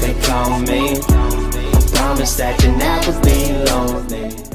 they call me. I promise that you'll never be lonely.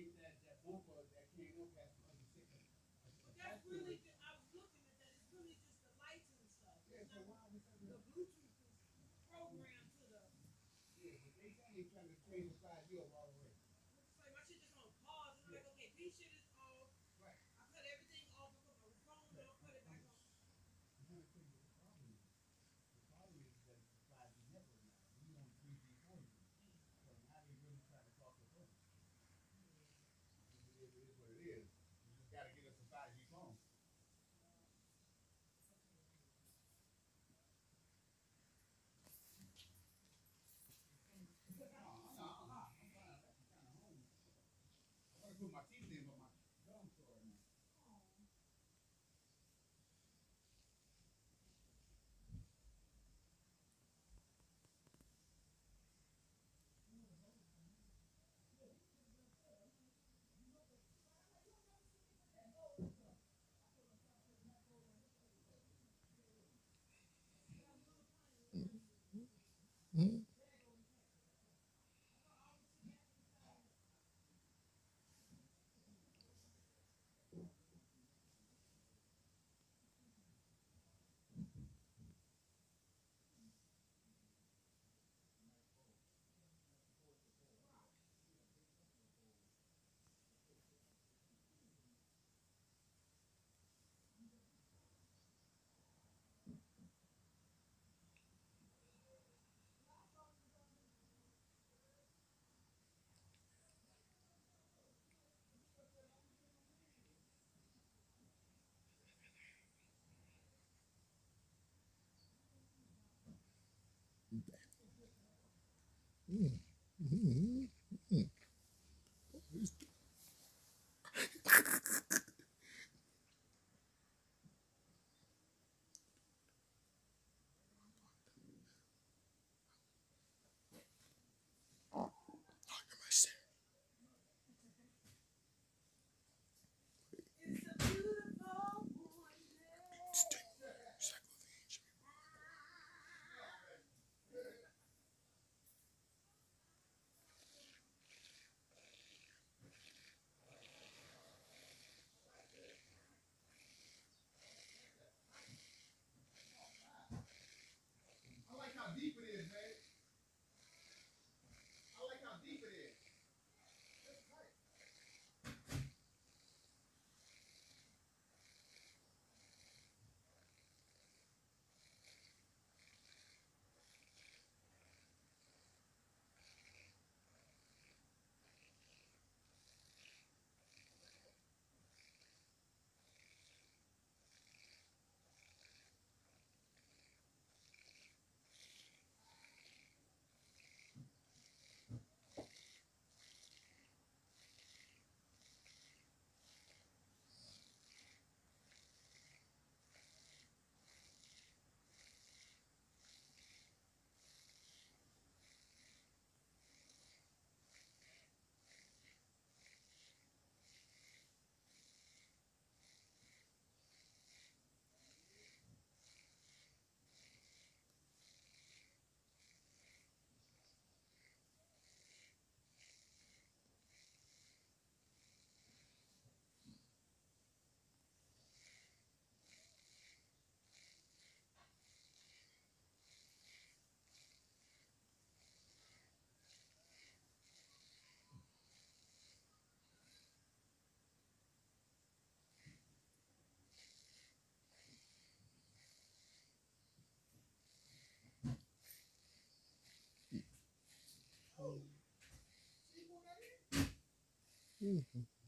think that that bullbug that came up has to understand. But that's really Mm-hmm. mm-hmm. Mm-hmm.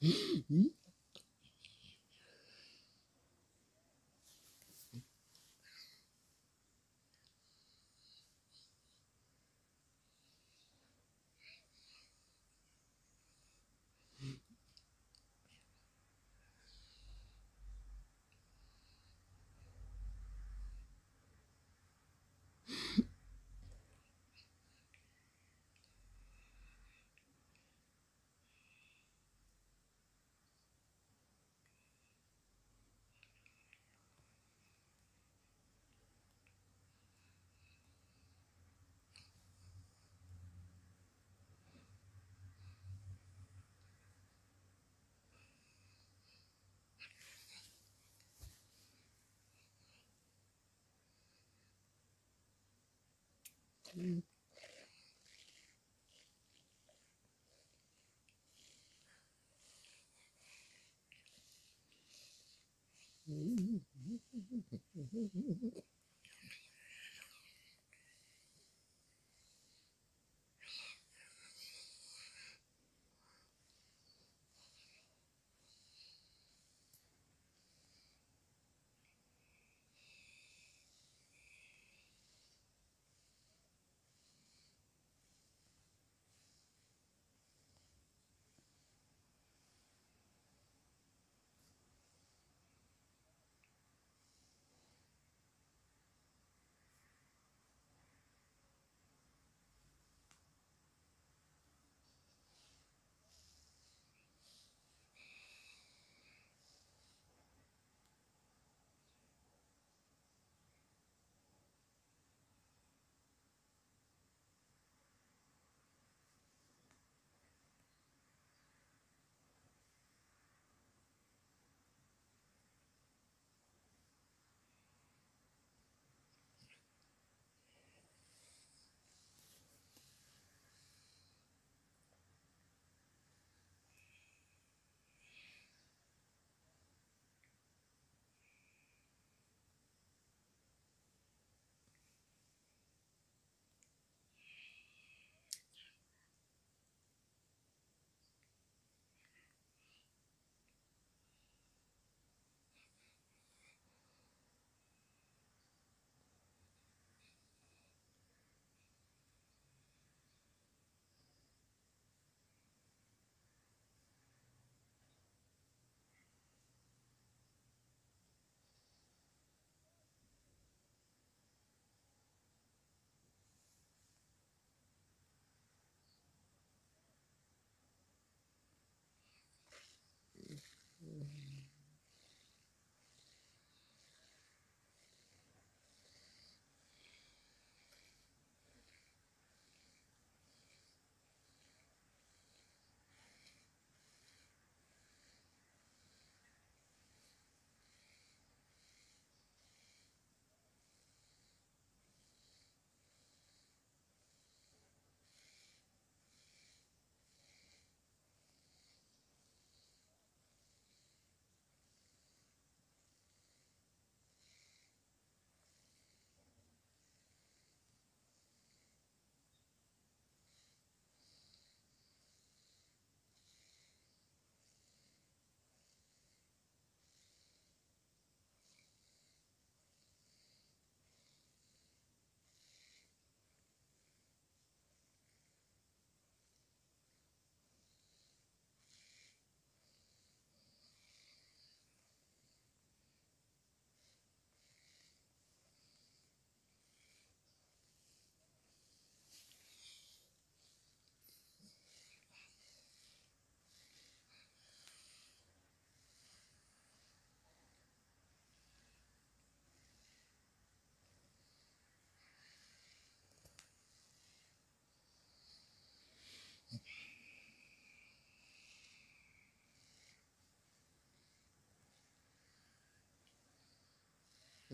Mm-hmm. Mm-hmm.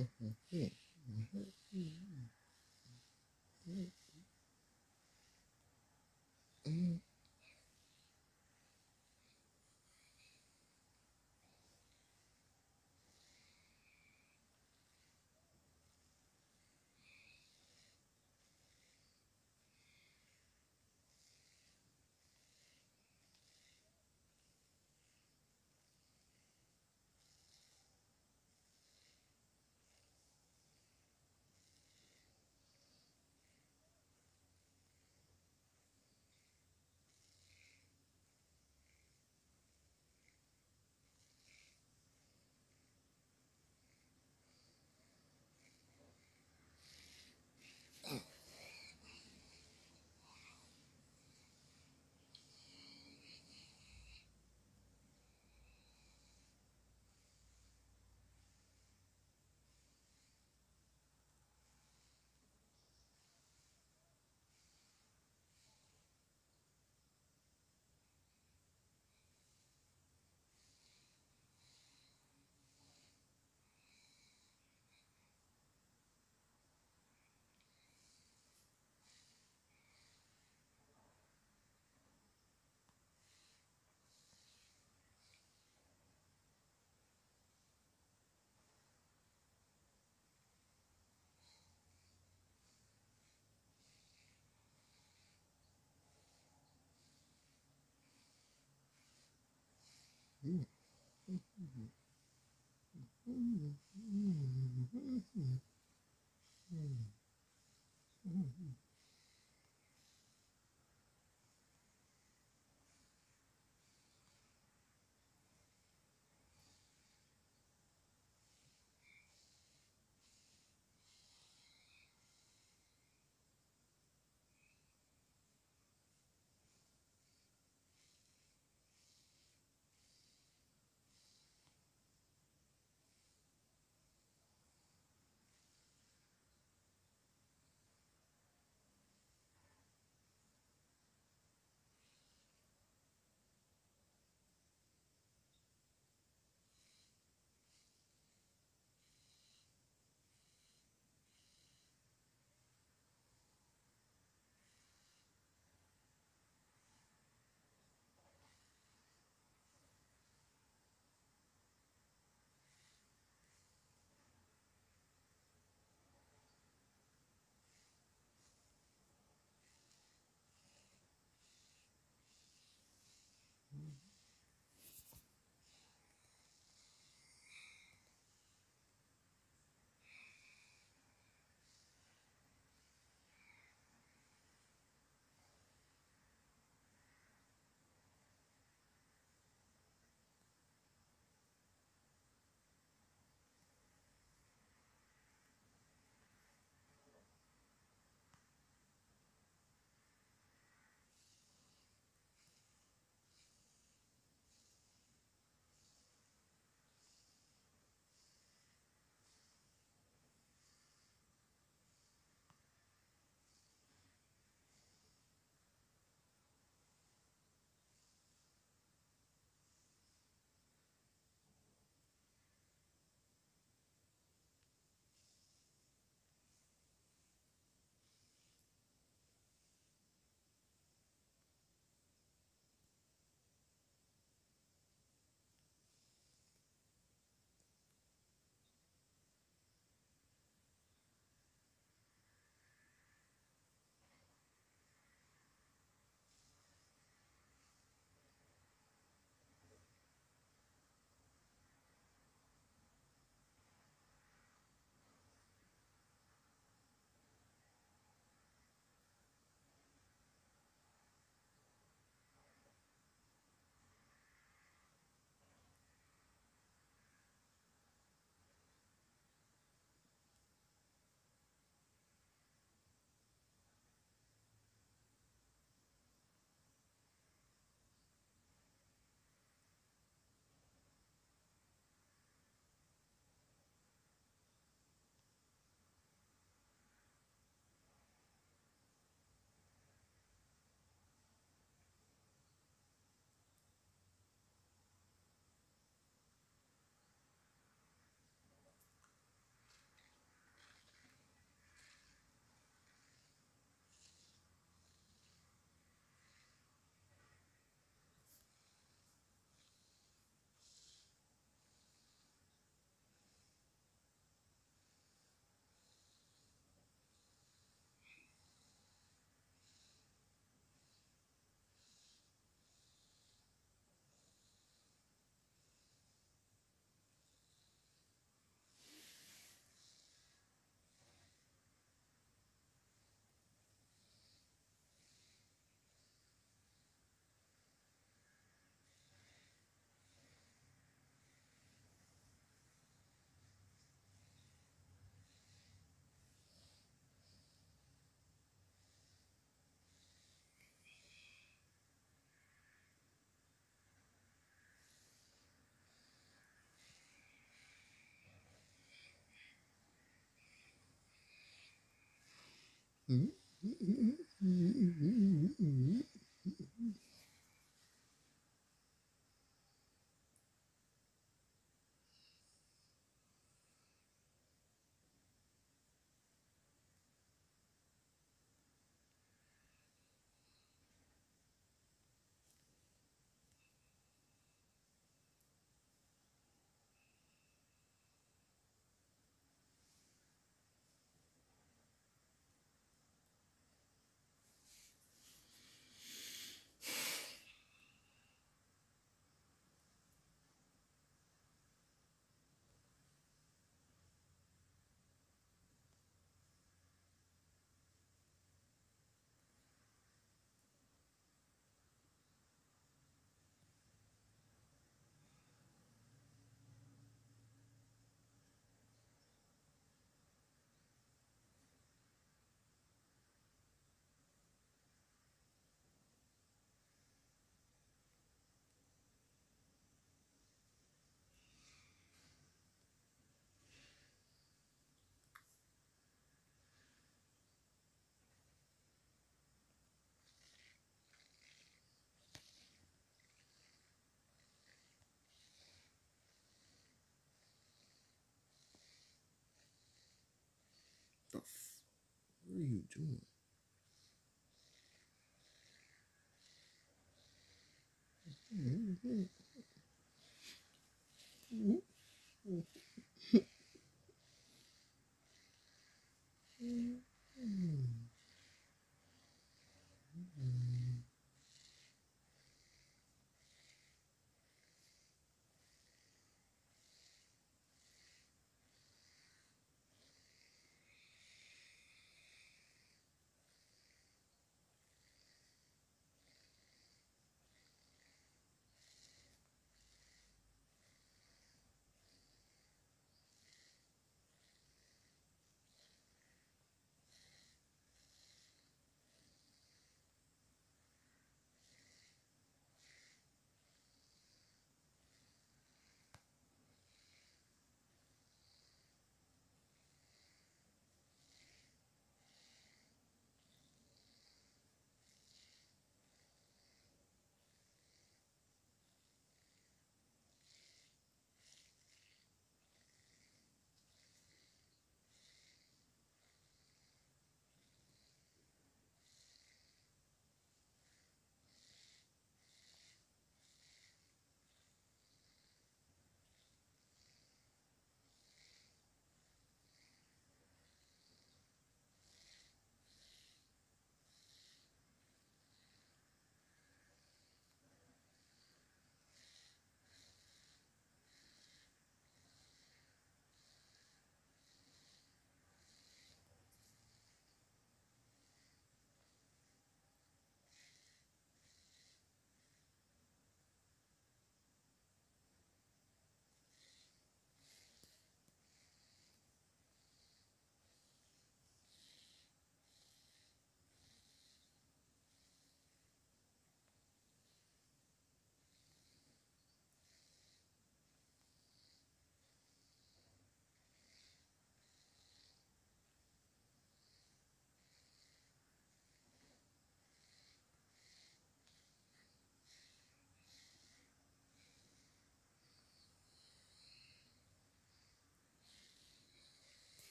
嗯嗯嗯嗯嗯嗯嗯嗯嗯嗯 Mm-hmm. Mm-hmm. are you doing? Mm-hmm. Mm-hmm.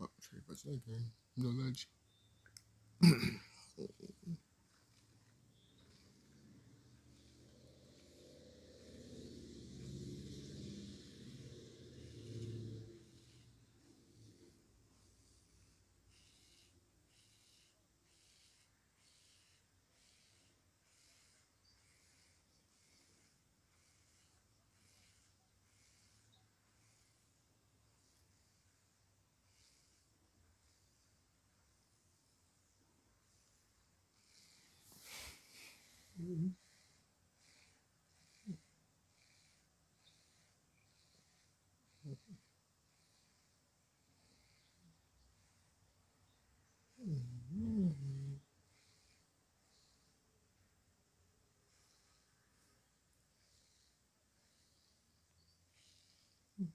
Bak şey başına gel. Knowledge. Mm. 嗯嗯嗯嗯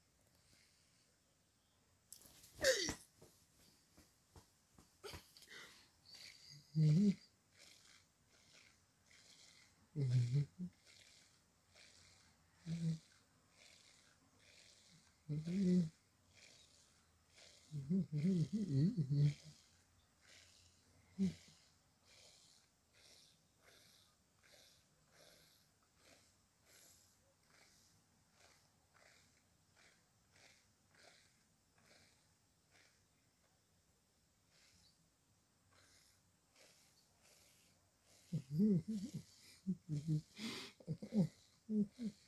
嗯。ちょっと待って。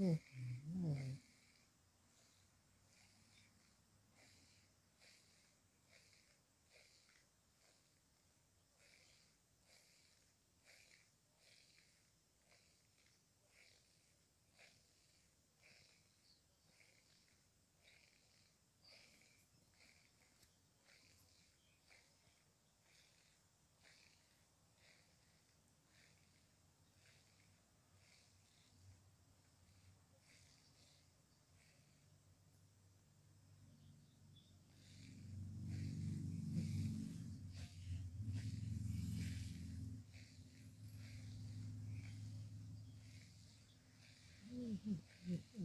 Mm-hmm. Mm-hmm.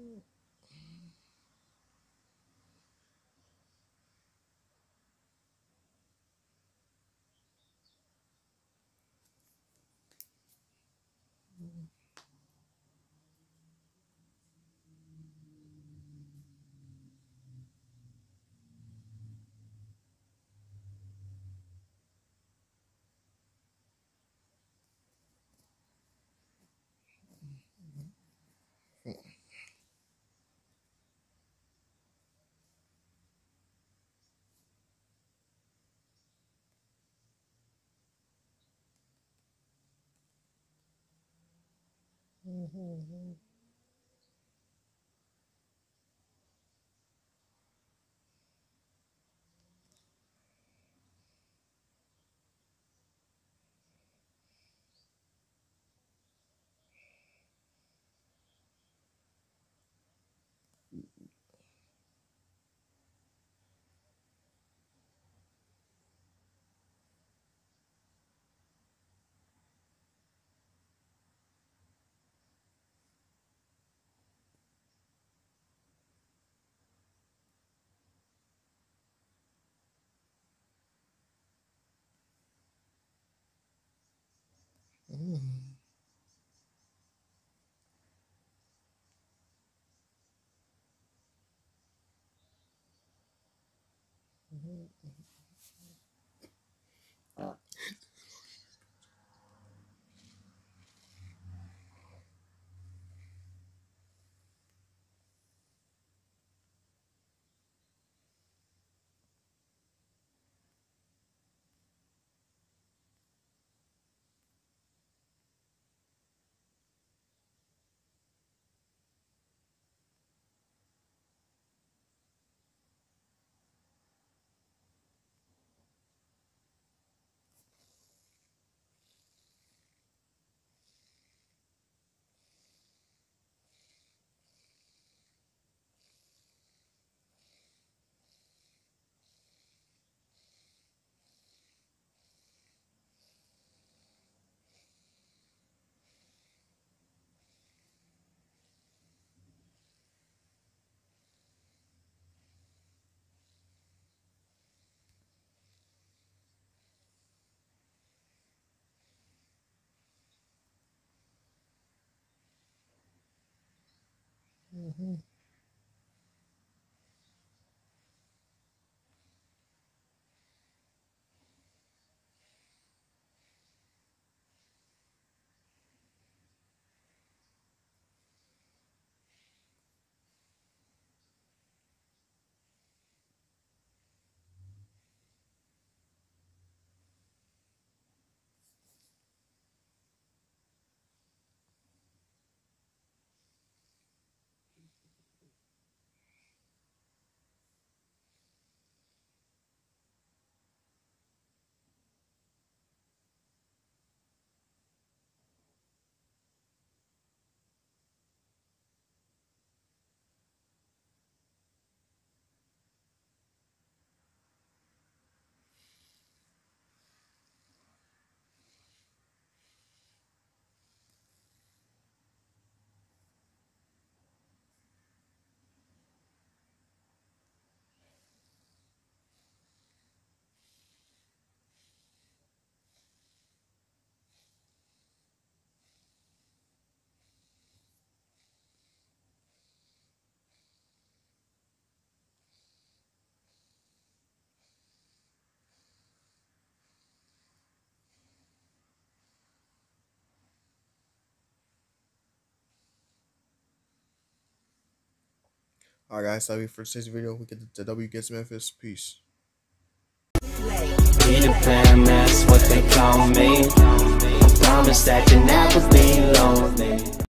Mm-hmm. home. Alright guys, that'll be for today's video. We get the W gets Memphis. Peace. Peter that's what they call me. Promise that you never be lonely.